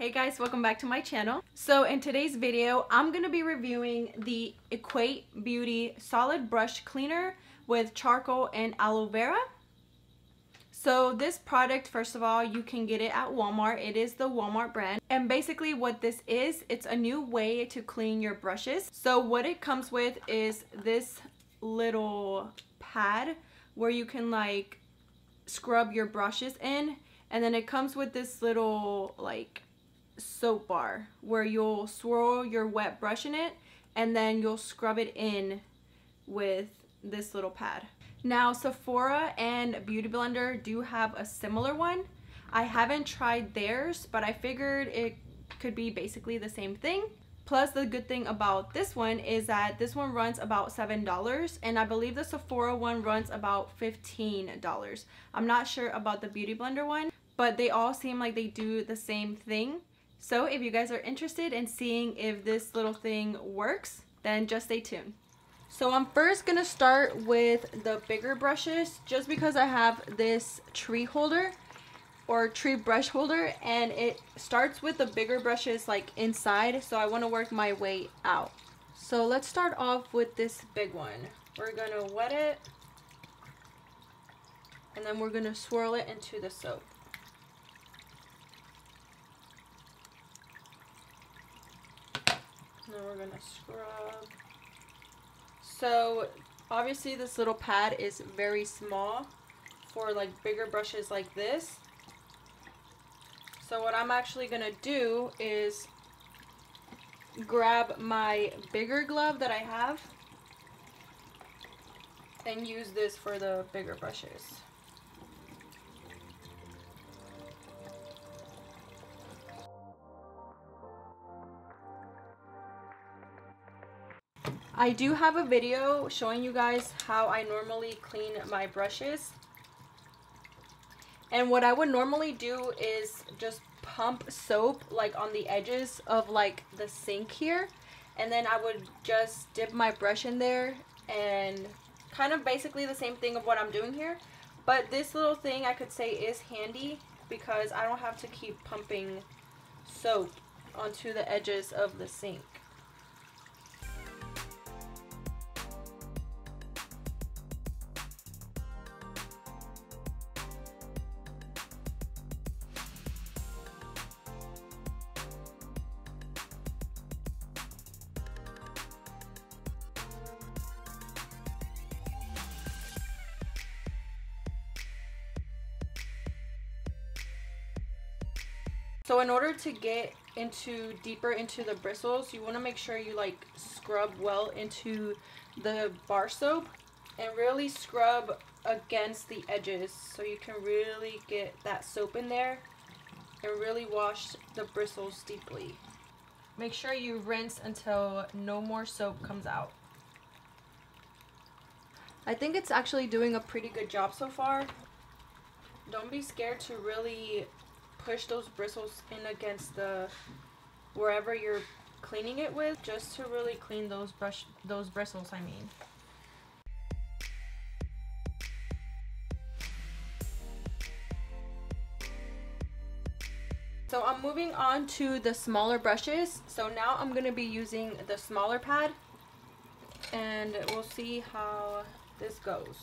Hey guys, welcome back to my channel. So in today's video, I'm to be reviewing the Equate Beauty Solid Brush Cleaner with charcoal and aloe vera. So this product, first of all, you can get it at Walmart. It is the Walmart brand. And basically what this is, it's a new way to clean your brushes. So what it comes with is this little pad where you can like scrub your brushes in. And then it comes with this little like soap bar where you'll swirl your wet brush in it and then you'll scrub it in with this little pad. Now Sephora and Beauty Blender do have a similar one. I haven't tried theirs, but I figured it could be basically the same thing. Plus the good thing about this one is that this one runs about $7 and I believe the Sephora one runs about $15. I'm not sure about the Beauty Blender one, but they all seem like they do the same thing. So if you guys are interested in seeing if this little thing works, then just stay tuned. So I'm first to start with the bigger brushes just because I have this tree holder or tree brush holder and it starts with the bigger brushes like inside so I want to work my way out. So let's start off with this big one. We're to wet it and then we're to swirl it into the soap. Then we're gonna scrub. So obviously this little pad is very small for like bigger brushes like this. So what I'm actually gonna do is grab my bigger glove that I have and use this for the bigger brushes. I do have a video showing you guys how I normally clean my brushes. And what I would normally do is just pump soap like on the edges of like the sink here. And then I would just dip my brush in there and kind of basically the same thing of what I'm doing here. But this little thing I could say is handy because I don't have to keep pumping soap onto the edges of the sink. So in order to get into deeper into the bristles, you want to make sure you like scrub well into the bar soap and really scrub against the edges so you can really get that soap in there and really wash the bristles deeply. Make sure you rinse until no more soap comes out. I think it's actually doing a pretty good job so far. Don't be scared to really push those bristles in against the wherever you're cleaning it with just to really clean those brush those bristles I mean So I'm moving on to the smaller brushes. So now I'm going to be using the smaller pad and we'll see how this goes.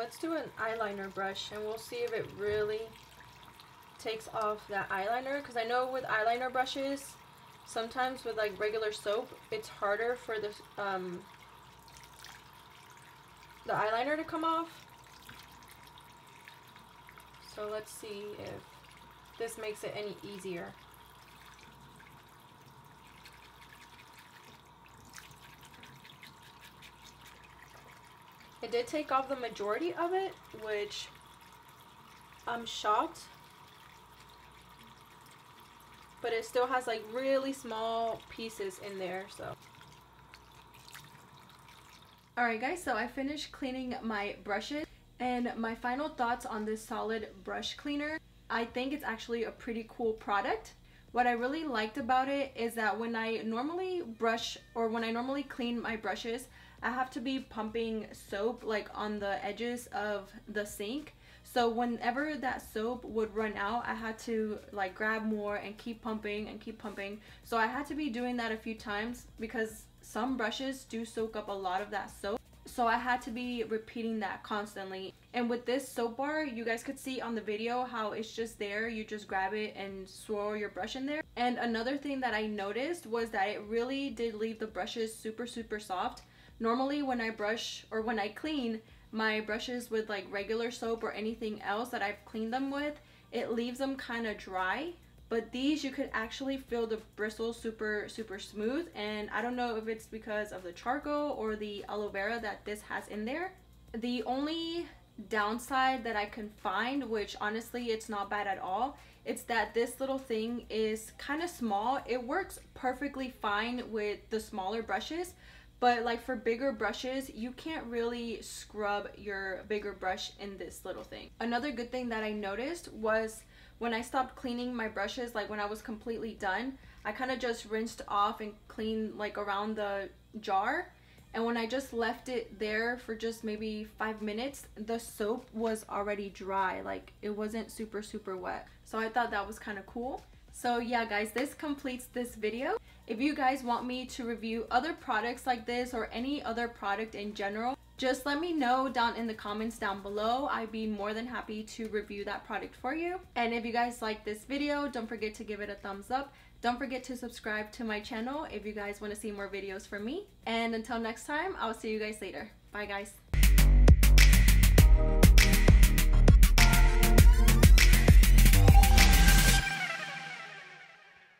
Let's do an eyeliner brush and we'll see if it really takes off that eyeliner because I know with eyeliner brushes sometimes with like regular soap, it's harder for the, um, the eyeliner to come off. So let's see if this makes it any easier. It did take off the majority of it, which I'm shocked. But it still has like really small pieces in there, so. Alright guys, so I finished cleaning my brushes. And my final thoughts on this solid brush cleaner. I think it's actually a pretty cool product. What I really liked about it is that when I normally brush or when I normally clean my brushes, I have to be pumping soap like on the edges of the sink. So whenever that soap would run out, I had to like grab more and keep pumping and keep pumping. So I had to be doing that a few times because some brushes do soak up a lot of that soap. So I had to be repeating that constantly. And with this soap bar, you guys could see on the video how it's just there. You just grab it and swirl your brush in there. And another thing that I noticed was that it really did leave the brushes super, super soft. Normally when I brush or when I clean my brushes with like regular soap or anything else that I've cleaned them with, it leaves them kind of dry. But these you could actually feel the bristles super, super smooth. And I don't know if it's because of the charcoal or the aloe vera that this has in there. The only downside that I can find, which honestly it's not bad at all, it's that this little thing is kind of small. It works perfectly fine with the smaller brushes, but like for bigger brushes, you can't really scrub your bigger brush in this little thing. Another good thing that I noticed was when I stopped cleaning my brushes, like when I was completely done, I kind of just rinsed off and cleaned like around the jar. And when I just left it there for just maybe five minutes, the soap was already dry. Like it wasn't super, super wet. So I thought that was kind of cool. So yeah guys, this completes this video. If you guys want me to review other products like this or any other product in general, just let me know down in the comments down below. I'd be more than happy to review that product for you. And if you guys like this video, don't forget to give it a thumbs up. Don't forget to subscribe to my channel if you guys want to see more videos from me. And until next time, I'll see you guys later. Bye guys.